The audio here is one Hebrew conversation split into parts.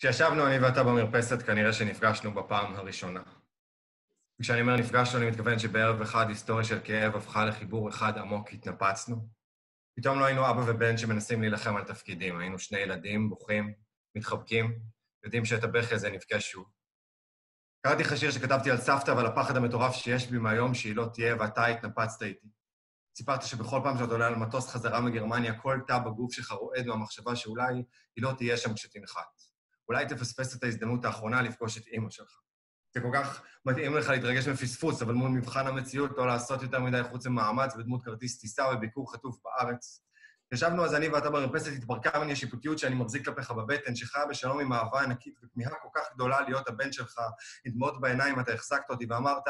כשישבנו אני ואתה במרפסת, כנראה שנפגשנו בפעם הראשונה. כשאני אומר נפגשנו, אני מתכוון שבערב אחד היסטוריה של כאב הפכה לחיבור אחד עמוק, התנפצנו. פתאום לא היינו אבא ובן שמנסים להילחם על תפקידים, היינו שני ילדים, בוכים, מתחבקים, יודעים שאת הבכי הזה נבכה שוב. קראתי לך שיר שכתבתי על סבתא ועל הפחד המטורף שיש בי מהיום שהיא לא תהיה, ואתה התנפצת איתי. סיפרת שבכל פעם שאתה עולה על מטוס חזרה מגרמניה, כל תא בגוף שלך רועד מהמחשבה שאולי היא לא תהיה שם כשתנחת. אולי תפספס את ההזדמנות האחרונה לפגוש את אימא שלך. זה כל כך מתאים לך להתרגש מפספוס, אבל מול מבחן המציאות לא לעשות יותר מדי חוץ ממאמץ בדמות כרטיס טיסה וביקור חטוף בארץ. ישבנו אז אני ואתה במרפסת, התפרקה ממני השיפוטיות שאני מחזיק כלפיך בבטן, שחיה בשלום עם אהבה ענקית וכמיהה כל כך גדולה להיות הבן שלך, עם דמעות בעיניים, אתה החזקת אותי ואמרת,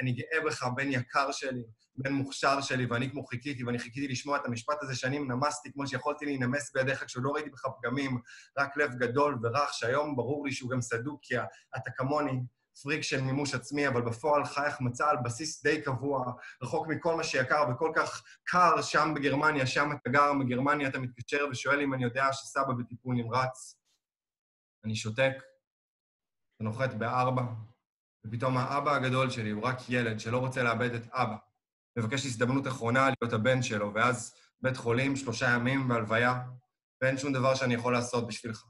אני גאה בך, בן יקר שלי, בן מוכשר שלי, ואני כמו חיכיתי, ואני חיכיתי לשמוע את המשפט הזה שנים נמסתי כמו שיכולתי להינמס בידיך כשעוד לא ראיתי בך פגמים, רק לב גדול ורך, שהיום ברור לי שהוא גם סדוק, כי אתה כמוני, פריק של מימוש עצמי, אבל בפועל חי החמצה על בסיס די קבוע, רחוק מכל מה שיקר וכל כך קר שם בגרמניה, שם אתה גר, בגרמניה אתה מתקשר ושואל אם אני יודע שסבא בטיפול נמרץ. אני שותק, ונוחת בארבע, ופתאום האבא הגדול שלי הוא רק ילד שלא רוצה לאבד את אבא. מבקש הזדמנות אחרונה להיות הבן שלו, ואז בית חולים, שלושה ימים והלוויה, ואין שום דבר שאני יכול לעשות בשבילך.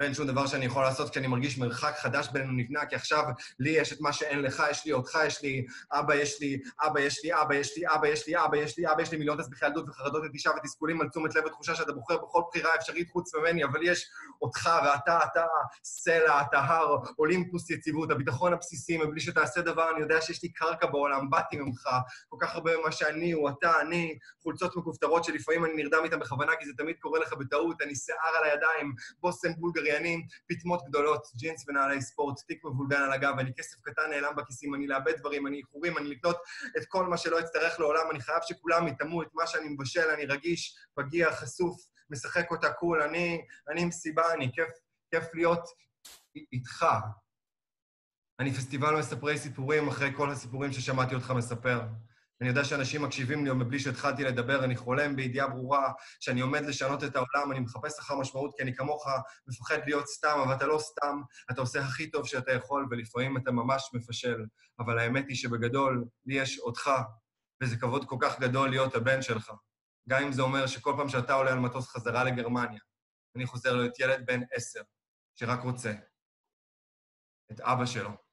ואין שום דבר שאני יכול לעשות כשאני מרגיש מרחק חדש בינינו נבנה, כי עכשיו לי יש את מה שאין לך, יש לי אותך, יש לי אבא, יש לי אבא, יש לי אבא, יש לי אבא, יש לי אבא, יש לי אבא, יש לי מיליון תסביכי ילדות וחרדות נטישה ותסכולים על תשומת לב ותחושה שאתה בוחר בכל בחירה אפשרית חוץ ממני, אבל יש אותך ואתה, אתה סלע, אתה הר, אולימפוס יציבות, הביטחון הבסיסי, מבלי שתעשה דבר, אני יודע שיש לי קרקע בעולם, באתי ממך, כל כך הרבה ממה שאני הוא אתה, אני, חולצות מכופתרות שלפעמים אני נרדם איתן בכוונה, כי זה תמיד קורה לך בטעות, אני שיער על הידיים, בושם בולגרי עבריינים, פטמות גדולות, ג'ינס ונעלי ספורט, תיק מבולגן על הגב, אני כסף קטן נעלם בכיסים, אני לאבד דברים, אני איחורים, אני לקנות את כל מה שלא אצטרך לעולם, אני חייב שכולם יטמאו את מה שאני מבשל, אני רגיש, פגיע, חשוף, משחק אותה קול, אני, אני מסיבה, אני כיף, כיף להיות איתך. אני פסטיבל מספרי סיפורים אחרי כל הסיפורים ששמעתי אותך מספר. אני יודע שאנשים מקשיבים לי, מבלי שהתחלתי לדבר, אני חולם בידיעה ברורה שאני עומד לשנות את העולם, אני מחפש אחר משמעות, כי אני כמוך מפחד להיות סתם, אבל אתה לא סתם, אתה עושה הכי טוב שאתה יכול, ולפעמים אתה ממש מפשל. אבל האמת היא שבגדול, לי יש אותך, וזה כבוד כל כך גדול להיות הבן שלך. גם אם זה אומר שכל פעם שאתה עולה על מטוס חזרה לגרמניה, אני חוזר להיות ילד בן עשר, שרק רוצה את אבא שלו.